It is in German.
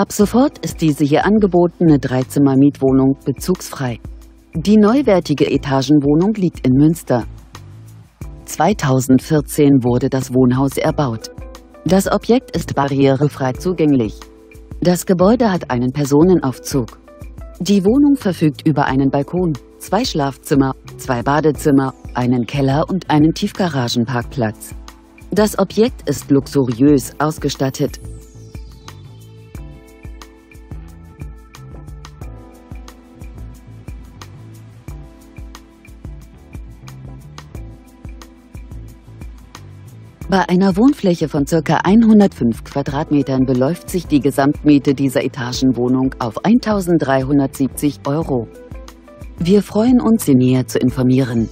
Ab sofort ist diese hier angebotene Dreizimmer-Mietwohnung bezugsfrei. Die neuwertige Etagenwohnung liegt in Münster. 2014 wurde das Wohnhaus erbaut. Das Objekt ist barrierefrei zugänglich. Das Gebäude hat einen Personenaufzug. Die Wohnung verfügt über einen Balkon, zwei Schlafzimmer, zwei Badezimmer, einen Keller und einen Tiefgaragenparkplatz. Das Objekt ist luxuriös ausgestattet. Bei einer Wohnfläche von ca. 105 Quadratmetern beläuft sich die Gesamtmiete dieser Etagenwohnung auf 1.370 Euro. Wir freuen uns, Sie näher zu informieren.